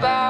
by